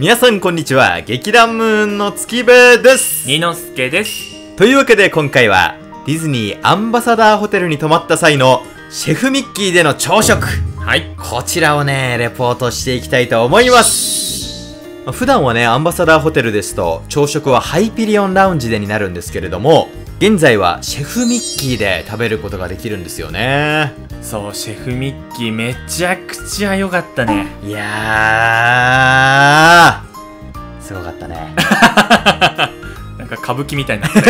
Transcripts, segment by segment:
皆さんこんにちは。劇団ムーンの月部です。二之助です。というわけで今回はディズニーアンバサダーホテルに泊まった際のシェフミッキーでの朝食。はい。こちらをねレポートしていきたいと思います。まあ普段はねアンバサダーホテルですと朝食はハイピリオンラウンジでになるんですけれども現在はシェフミッキーで食べることができるんですよねそう、シェフミッキーめちゃくちゃ良かったね。いやーすごかったね なんか歌舞伎みたいになってる。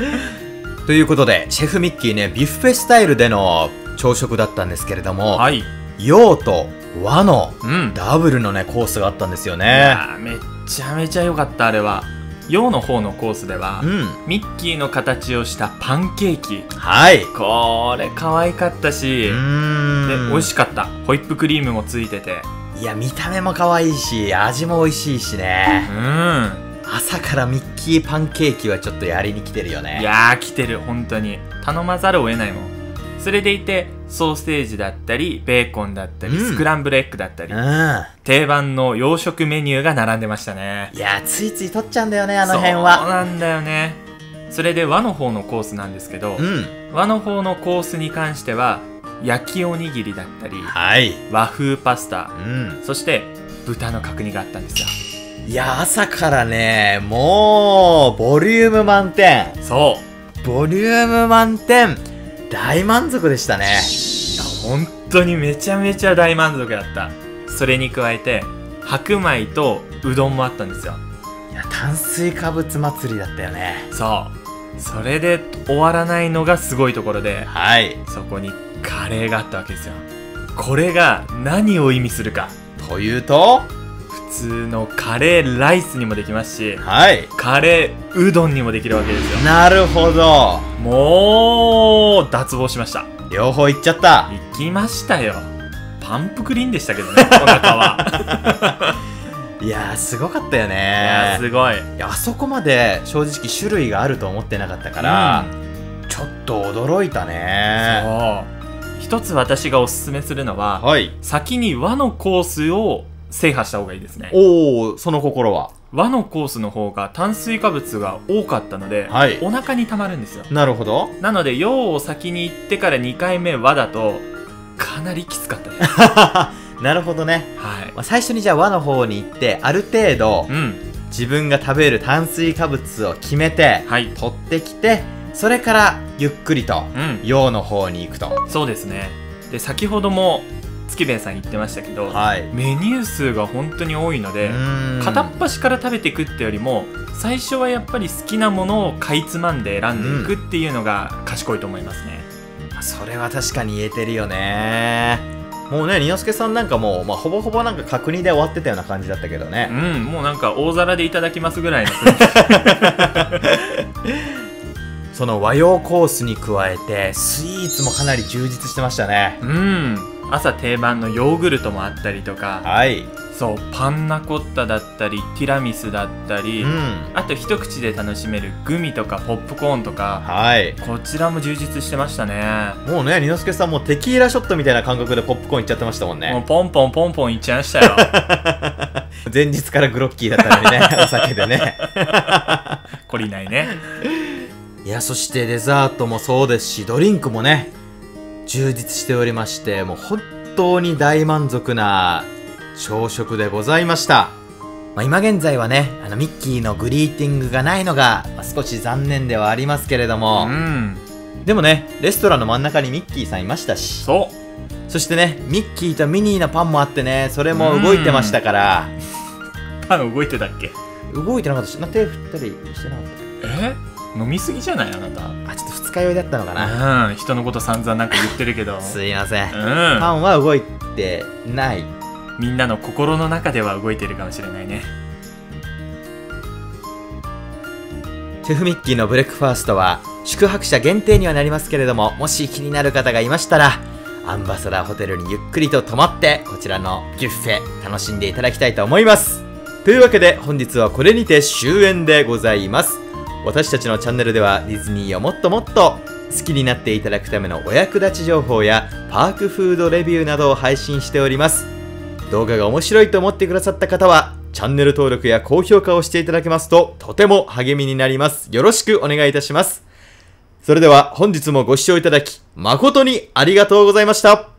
ということでシェフミッキーねビュッフェスタイルでの朝食だったんですけれども、はい。洋と和のうん。ダブルのねコースがあったんですよいねめちゃめちゃ良かった、あれは。洋の方のコースでは、うんミッキーの形をしたパンケーキ。はいこれ可愛かったし、でん美味しかった。ホイップクリームもついてて。いや見た目も可愛いし味も美味しいしねうん。朝からミッキーパンケーキはちょっとやりに来てるよねいやー来てる本当に頼まざるを得ないもんそれでいてソーセージだったりベーコンだったり、うん。スクランブルエッグだったり、うん。定番の洋食メニューが並んでましたね。いやついつい取っちゃうんだよねあの辺そうはなんだよね。それで和の方のコースなんですけど、うん。和の方のコースに関しては焼きおにぎりだったりはい。和風パスタうん。そして豚の角煮があったんですよ。いや朝からねもうボリューム満点。そう。ボリューム満点大満足でしたね。いや本当にめちゃめちゃ大満足だった。それに加えて白米とうどんもあったんですよ。いや炭水化物祭りだったよね。そう。それで終わらないのがすごいところではい。そこにカレーがあったわけですよ。これが何を意味するか。というと普通のカレーライスにもできますしはい。カレーうどんにもできるわけですよ。なるほど。もう脱帽しました。両方いっちゃった。行きましたよ。パンプクリーンでしたけどねお腹は。いやーすごかったよいやねすごい。いやあそこまで正直種類があると思ってなかったから、ちょっと驚いたね。そう。一つ私がおすすめするのははい。先に和のコースを制覇した方がいいですね。おおその心は？和のコースの方が炭水化物が多かったので、はい。お腹にたまるんですよ。なるほど。なので洋を先に行ってから2回目和だとかなりきつかったです。なるほどね、はい。まあ、最初にじゃあ和の方に行ってある程度うん。自分が食べる炭水化物を決めてはい。取ってきてそれからゆっくりとうん。洋の方に行くと。そうですね。で先ほども月兵衛さん言ってましたけど、はい。メニュー数が本当に多いので、片っ端から食べていくってよりも最初はやっぱり好きなものをかいつまんで選んでいくっていうのが賢いと思いますね、それは確かに言えてるよね。もうね二之助さんなんかもう、まあ、ほぼほぼなんか角煮で終わってたような感じだったけどね、うんもうなんか大皿でいただきますぐらいの その和洋コースに加えてスイーツもかなり充実してましたね。うん朝定番のヨーグルトもあったりとか。はい。そうパンナコッタだったりティラミスだったり、うん。あと一口で楽しめるグミとかポップコーンとか。はい。こちらも充実してましたね。もうね二之助さんもテキーラショットみたいな感覚でポップコーンいっちゃってましたもん もうねポンポンポンポンいっちゃいましたよ。前日からグロッキーだったのにね お酒でね。懲りないね。いやそしてデザートもそうですしドリンクもね充実しておりましてもう本当に大満足な朝食でございました、まあ、今現在はねあのミッキーのグリーティングがないのが、まあ少し残念ではありますけれども、うん。でもねレストランの真ん中にミッキーさんいましたし。そう。そしてねミッキーとミニーのパンもあってねそれも動いてましたから。パン動いてたっけ？動いてなかったしな手振ったりしてなかっえ？飲みすぎじゃないあなた？たあちょっと二日酔いだったのかな、うん人のこと散々なんか言ってるけど。すいません、うパンは動いてない。んみんなの心の中では動いてるかもしれないね。シェフミッキーのブレックファーストは宿泊者限定にはなりますけれどももし気になる方がいましたらアンバサダーホテルにゆっくりと泊まってこちらのビュッフェ楽しんでいただきたいと思います。というわけで本日はこれにて終演でございます私たちのチャンネルではディズニーをもっともっと好きになっていただくためのお役立ち情報やパークフードレビューなどを配信しております動画が面白いと思ってくださった方はチャンネル登録や高評価をしていただけますと、とても励みになります。よろしくお願いいたします。それでは本日もご視聴いただき、誠にありがとうございました。